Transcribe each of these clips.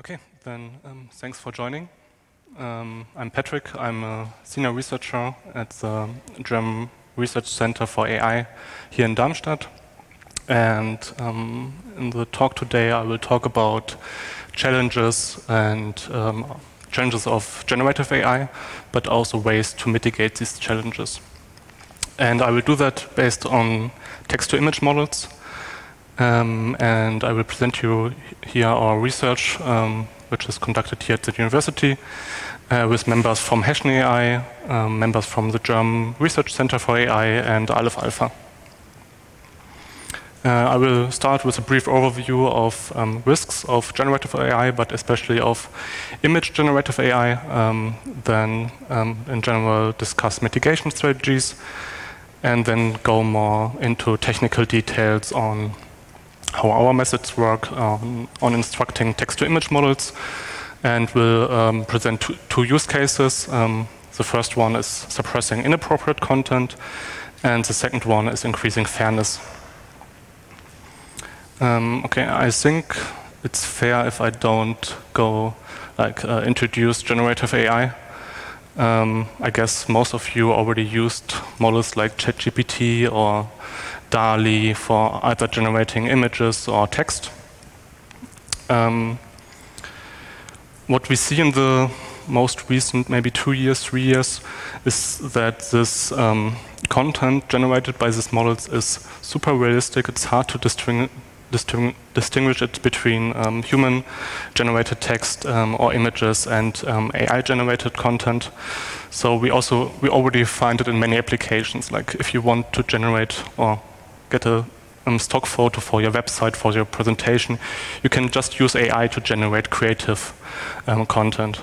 Okay, then um, thanks for joining. Um, I'm Patrick. I'm a senior researcher at the German Research Center for AI here in Darmstadt. And um, in the talk today, I will talk about challenges and um, challenges of generative AI, but also ways to mitigate these challenges. And I will do that based on text-to-image models um, and I will present you here our research, um, which is conducted here at the university uh, with members from Hessian AI, um, members from the German Research Center for AI, and Aleph Alpha. Uh, I will start with a brief overview of um, risks of generative AI, but especially of image generative AI, um, then um, in general discuss mitigation strategies, and then go more into technical details on how our methods work um, on instructing text-to-image models, and we'll um, present two, use cases. Um, the first one is suppressing inappropriate content, and the second one is increasing fairness. Um, okay, I think it's fair if I don't go like uh, introduce generative AI. Um, I guess most of you already used models like ChatGPT or DALL-E for either generating images or text. Um, what we see in the most recent, maybe two years, three years, is that this um, content generated by these models is super realistic. It's hard to distinguish, distinguish it between um, human generated text um, or images and um, AI generated content. So we also we already find it in many applications. Like if you want to generate or get a um, stock photo for your website, for your presentation, you can just use AI to generate creative um, content.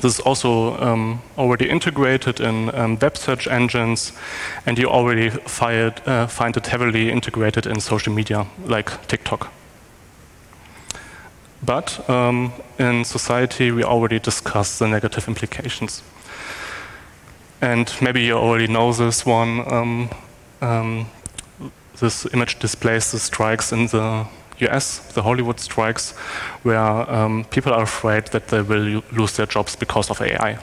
This is also um, already integrated in um, web search engines, and you already fired, uh, find it heavily integrated in social media like TikTok. But um, in society, we already discussed the negative implications. And maybe you already know this one. This image displays the strikes in the US, the Hollywood strikes, where um, people are afraid that they will lose their jobs because of AI.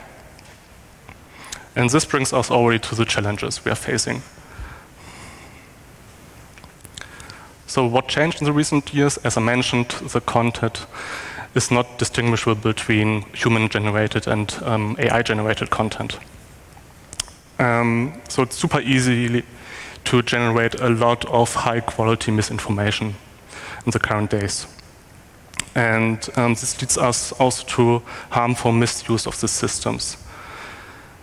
And this brings us already to the challenges we are facing. So what changed in the recent years? As I mentioned, the content is not distinguishable between human-generated and um, AI-generated content. Um, so it's super easy to generate a lot of high quality misinformation in the current days. And um, this leads us also to harmful misuse of the systems.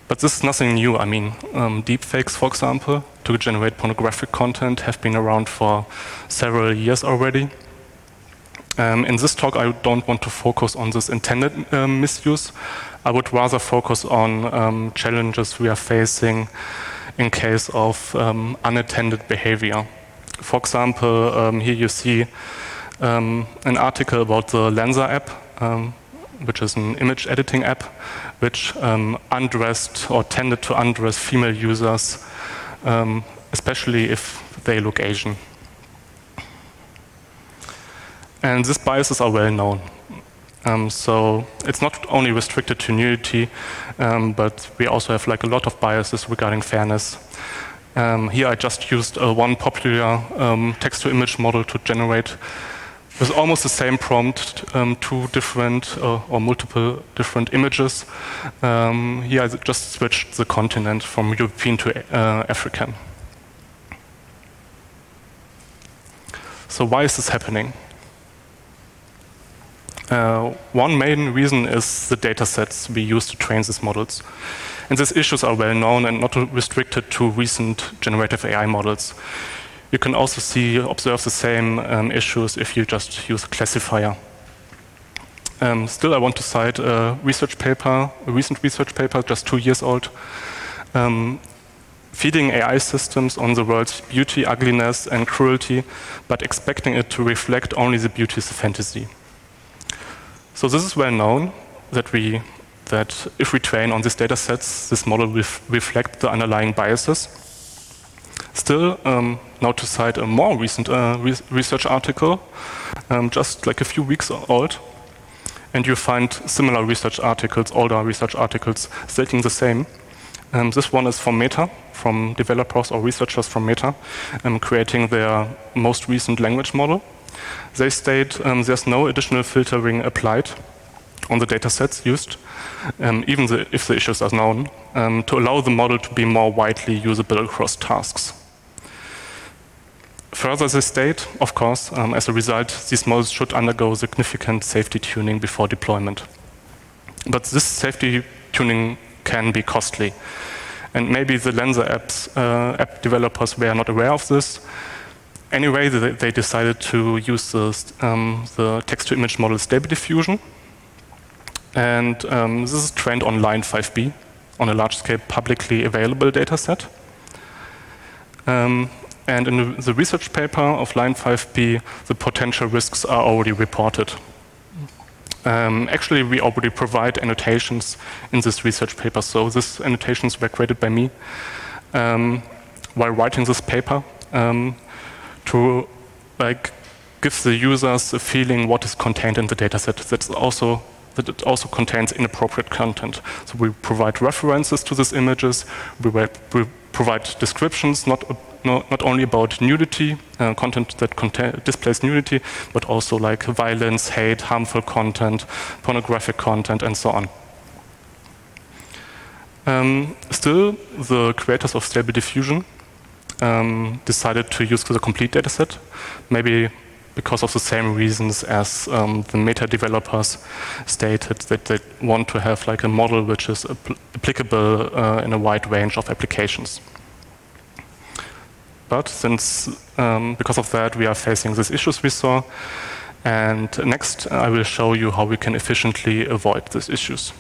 But this is nothing new. I mean, um, deepfakes, for example, to generate pornographic content have been around for several years already. Um, in this talk, I don't want to focus on this intended um, misuse. I would rather focus on um, challenges we are facing in case of um, unattended behavior. For example, um, here you see um, an article about the Lensa app, um, which is an image editing app, which um, undressed or tended to undress female users, especially if they look Asian. And these biases are well known. Um, so it's not only restricted to nudity, um, but we also have like a lot of biases regarding fairness. Um, here I just used uh, one popular um, text-to-image model to generate with almost the same prompt, um, two different uh, or multiple different images. Um, here I just switched the continent from European to uh, African. So why is this happening? Uh, one main reason is the data sets we use to train these models. And these issues are well known and not restricted to recent generative AI models. You can also see, observe the same um, issues if you just use a classifier. Um, still, I want to cite a research paper, a recent research paper, just two years old, um, feeding AI systems on the world's beauty, ugliness, and cruelty, but expecting it to reflect only the beauty of fantasy. So this is well known that we that if we train on these data sets, this model will reflect the underlying biases. Still, um, now to cite a more recent uh, re research article, um, just like a few weeks old, and you find similar research articles, older research articles, stating the same. Um, this one is from Meta, from developers or researchers from Meta, um, creating their most recent language model. They state um, there's no additional filtering applied on the data sets used, um, even the, if the issues are known, um, to allow the model to be more widely usable across tasks. Further, they state, of course, um, as a result, these models should undergo significant safety tuning before deployment. But this safety tuning can be costly. And maybe the Lensa apps, uh, app developers were not aware of this. Anyway, they, they decided to use the, um, the text-to-image model Stable Diffusion. And um, this is trained on LAION-5B on a large-scale publicly available dataset. Um, and in the research paper of LAION-5B, the potential risks are already reported. Um, actually, we already provide annotations in this research paper. So these annotations were created by me um, while writing this paper um, to like give the users a feeling what is contained in the dataset. That's also that it also contains inappropriate content. So we provide references to these images. We, we provide descriptions, not not, only about nudity, uh, content that displays nudity, but also like violence, hate, harmful content, pornographic content, and so on. Um, still, the creators of Stable Diffusion um, decided to use the complete dataset, maybe because of the same reasons as um, the meta developers stated that they want to have like a model which is applicable uh, in a wide range of applications. But since, um, because of that, we are facing these issues we saw. And next, I will show you how we can efficiently avoid these issues.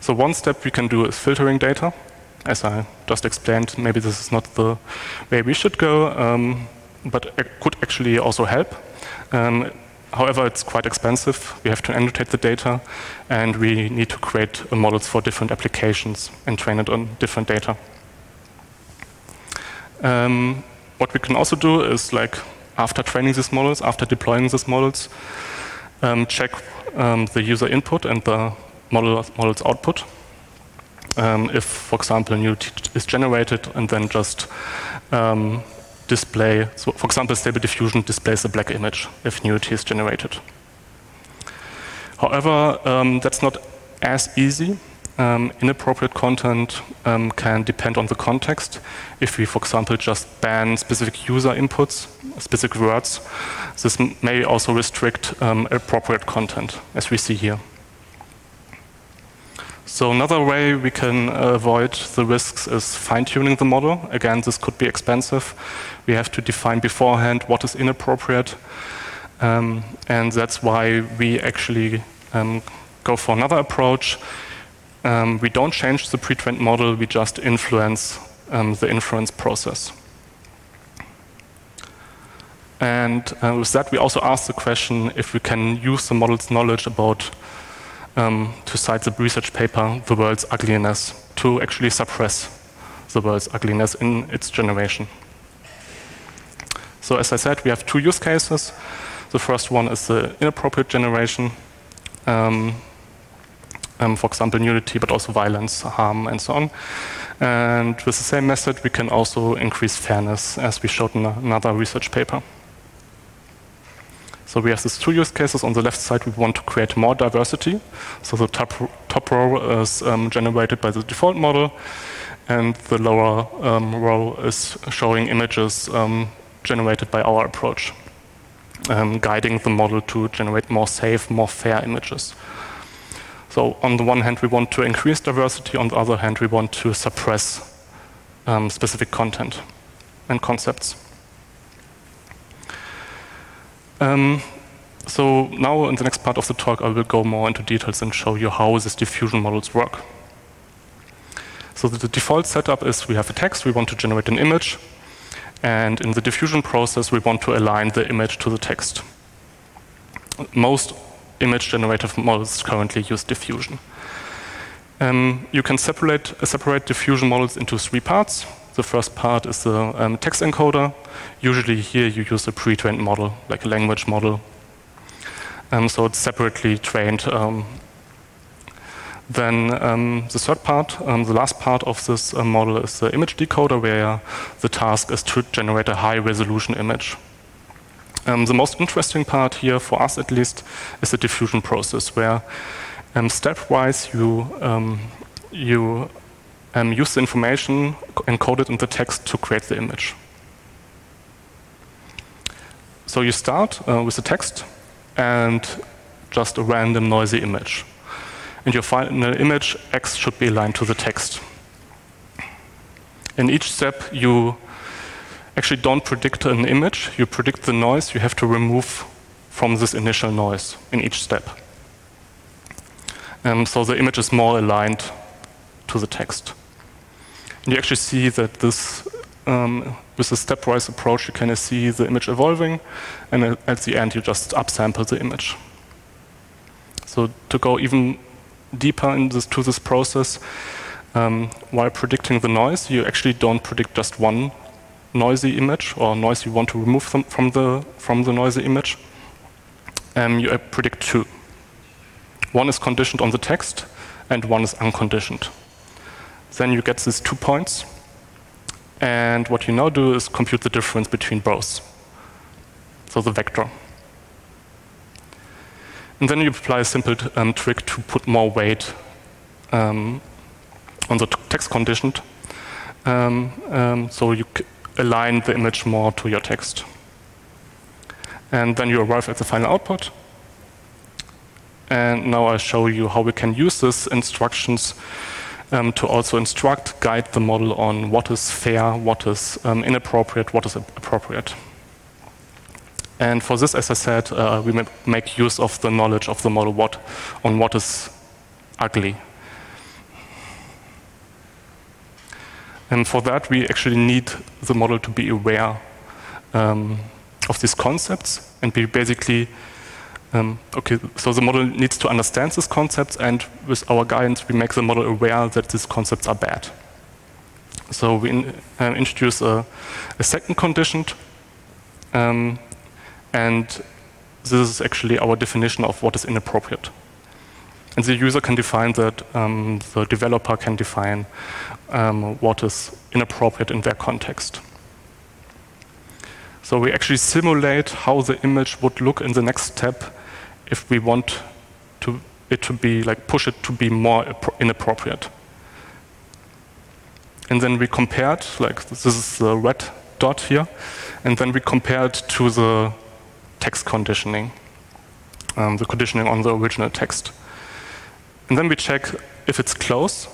So one step we can do is filtering data. As I just explained, maybe this is not the way we should go, um, but it could actually also help. Um, however, it's quite expensive. We have to annotate the data, and we need to create models for different applications and train it on different data. Um, what we can also do is like after training these models, after deploying these models, um, check um, the user input and the model, model's output. Um, if, for example, new is generated and then just um, display, so for example, Stable Diffusion displays a black image if nudity is generated. However, um, that's not as easy um, inappropriate content um, can depend on the context. If we, for example, just ban specific user inputs, specific words, this may also restrict um, appropriate content, as we see here. So another way we can avoid the risks is fine-tuning the model. Again, this could be expensive. We have to define beforehand what is inappropriate. Um, and that's why we actually um, go for another approach um, we don't change the pre-trained model, we just influence um, the inference process. And uh, with that, we also ask the question if we can use the model's knowledge about, um, to cite the research paper, the world's ugliness, to actually suppress the world's ugliness in its generation. So as I said, we have two use cases. The first one is the inappropriate generation. Um, um, for example, nudity, but also violence, harm, and so on. And with the same method, we can also increase fairness, as we showed in another research paper. So we have these two use cases. On the left side, we want to create more diversity. So the top, top row is um, generated by the default model, and the lower um, row is showing images um, generated by our approach, um, guiding the model to generate more safe, more fair images. So on the one hand, we want to increase diversity. On the other hand, we want to suppress um, specific content and concepts. Um, so now in the next part of the talk, I will go more into details and show you how these diffusion models work. So the default setup is we have a text, we want to generate an image, and in the diffusion process, we want to align the image to the text. Most image generative models currently use diffusion. Um, you can separate, uh, separate diffusion models into three parts. The first part is the um, text encoder. Usually here you use a pre-trained model, like a language model. Um, so it's separately trained. Um, then um, the third part, um, the last part of this uh, model is the image decoder, where the task is to generate a high resolution image. The most interesting part here, for us at least, is the diffusion process, where stepwise you, you um, use the information encoded in the text to create the image. So you start uh, with the text and just a random noisy image. And your final image X should be aligned to the text. In each step, you actually don't predict an image, you predict the noise you have to remove from this initial noise in each step. Um, so the image is more aligned to the text. You actually see that this, um, with the stepwise approach, you of see the image evolving, and at the end, you just upsample the image. So to go even deeper into this, this process, um, while predicting the noise, you actually don't predict just one noisy image or noise you want to remove from, from the, from the noisy image, um, you predict two. One is conditioned on the text and one is unconditioned. Then you get these two points. And what you now do is compute the difference between both. So the vector. And then you apply a simple um, trick to put more weight um, on the text conditioned. Um, um so you align the image more to your text. And then you arrive at the final output. And now I show you how we can use these instructions um, to also instruct, guide the model on what is fair, what is um, inappropriate, what is appropriate. And for this, as I said, uh, we make use of the knowledge of the model what, on what is ugly And for that, we actually need the model to be aware um, of these concepts and be basically, um, okay, so the model needs to understand these concepts, and with our guidance, we make the model aware that these concepts are bad. So we in, uh, introduce a, a, second condition, um, and this is actually our definition of what is inappropriate. And the user can define that, um, the developer can define um, what is inappropriate in their context. So we actually simulate how the image would look in the next step if we want to, it to be like push it to be more inappropriate. And then we compared, like this is the red dot here, and then we compared to the text conditioning, um, the conditioning on the original text. And then we check if it's close,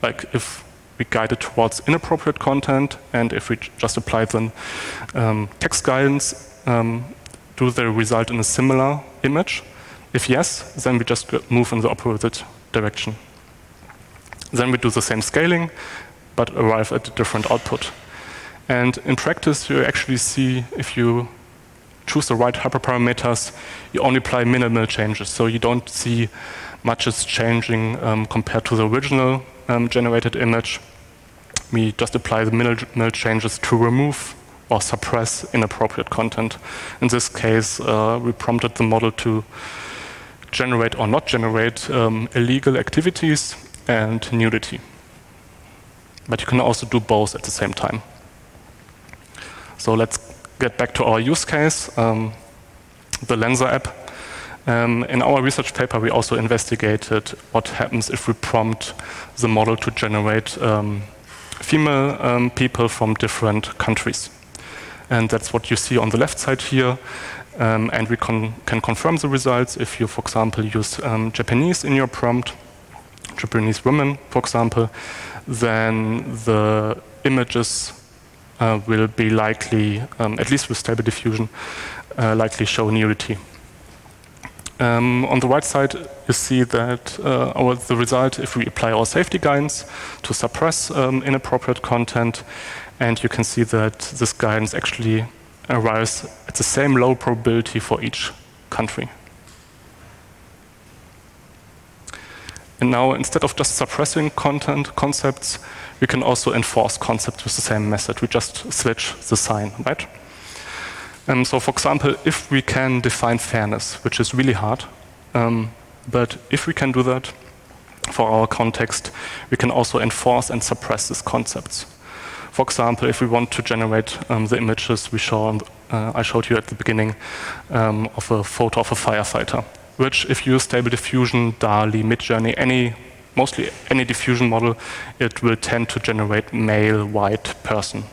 like if we guide it towards inappropriate content, and if we just apply the um, text guidance, um, do they result in a similar image? If yes, then we just move in the opposite direction. Then we do the same scaling, but arrive at a different output. And in practice, you actually see if you choose the right hyperparameters, you only apply minimal changes. So you don't see much is changing um, compared to the original um, generated image. We just apply the minimal changes to remove or suppress inappropriate content. In this case, uh, we prompted the model to generate or not generate um, illegal activities and nudity. But you can also do both at the same time. So let's get back to our use case, um, the Lensa app. Um, in our research paper, we also investigated what happens if we prompt the model to generate um, female um, people from different countries. And that's what you see on the left side here. Um, and we con can confirm the results if you, for example, use um, Japanese in your prompt, Japanese women, for example, then the images uh, will be likely, um, at least with stable diffusion, uh, likely show nudity. Um, on the right side, you see that uh, our, the result if we apply our safety guidance to suppress um, inappropriate content, and you can see that this guidance actually arrives at the same low probability for each country. And now, instead of just suppressing content concepts, we can also enforce concepts with the same method. We just switch the sign, right? Um, so for example, if we can define fairness, which is really hard, um, but if we can do that for our context, we can also enforce and suppress these concepts. For example, if we want to generate um, the images we show, uh, I showed you at the beginning um, of a photo of a firefighter, which if you use Stable Diffusion, DALL-E, Midjourney, any, mostly any diffusion model, it will tend to generate male, white person.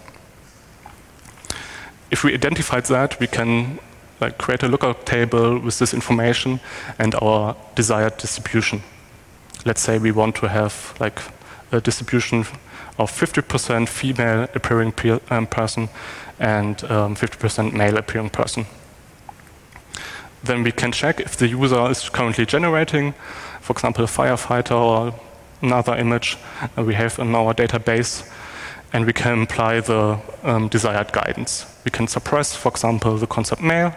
If we identified that, we can like, create a lookup table with this information and our desired distribution. Let's say we want to have like a distribution of 50% female appearing pe um, person and 50% um, male appearing person. Then we can check if the user is currently generating, for example, a firefighter or another image we have in our database, and we can apply the um, desired guidance. We can suppress, for example, the concept male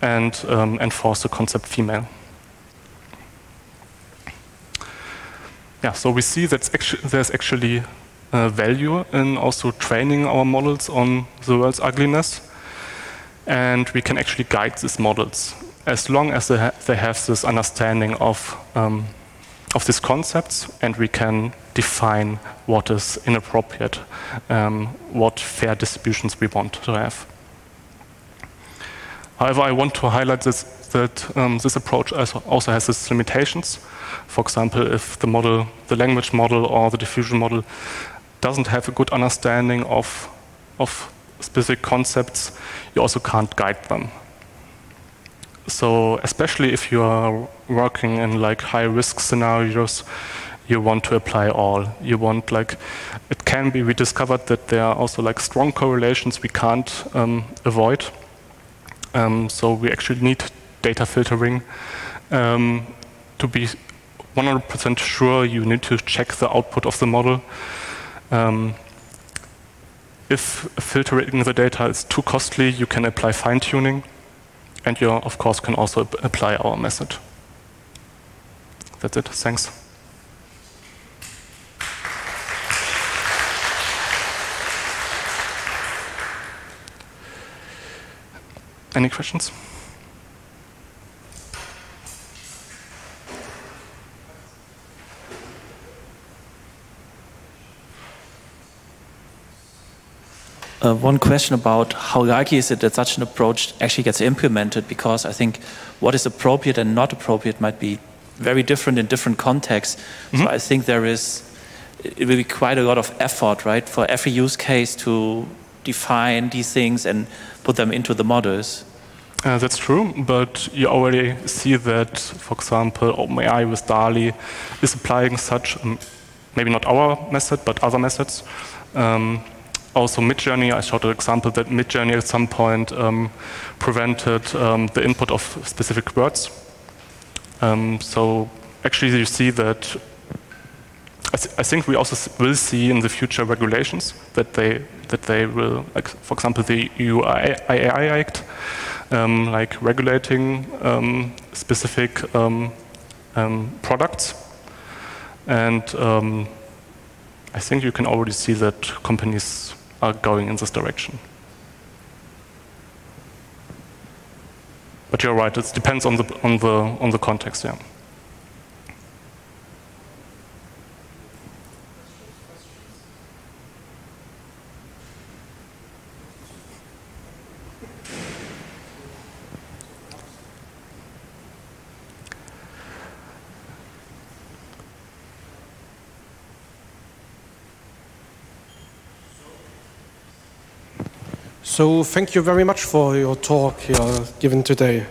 and um, enforce the concept female. Yeah, so we see that there's actually uh, value in also training our models on the world's ugliness. And we can actually guide these models as long as they, ha they have this understanding of, um, of these concepts and we can define what is inappropriate, um, what fair distributions we want to have. However, I want to highlight this, that um, this approach also has its limitations. For example, if the model, the language model or the diffusion model doesn't have a good understanding of, of specific concepts, you also can't guide them. So especially if you are working in like high risk scenarios, you want to apply all. You want like, it can be, we discovered that there are also like strong correlations we can't um, avoid. Um, so we actually need data filtering. Um, to be 100% sure, you need to check the output of the model um, if filtering the data is too costly, you can apply fine-tuning, and you, of course, can also apply our method. That's it. Thanks. Any questions? Uh, one question about how likely is it that such an approach actually gets implemented because I think what is appropriate and not appropriate might be very different in different contexts. Mm -hmm. So mm-hmm. I think there is, it will be quite a lot of effort, right, for every use case to define these things and put them into the models. Uh, that's true, but you already see that, for example, OpenAI with DALL-E is applying such, um, maybe not our method, but other methods. Um, also Midjourney, I showed an example that Midjourney at some point um, prevented um, the input of specific words. Um, so actually you see that, I, th I, think we also will see in the future regulations that they, that they will, like for example the EU AI Act, um, like regulating um, specific um, products. And I think you can already see that companies are going in this direction. But you're right, it depends on the, on the, on the context, yeah. So thank you very much for your talk here given today.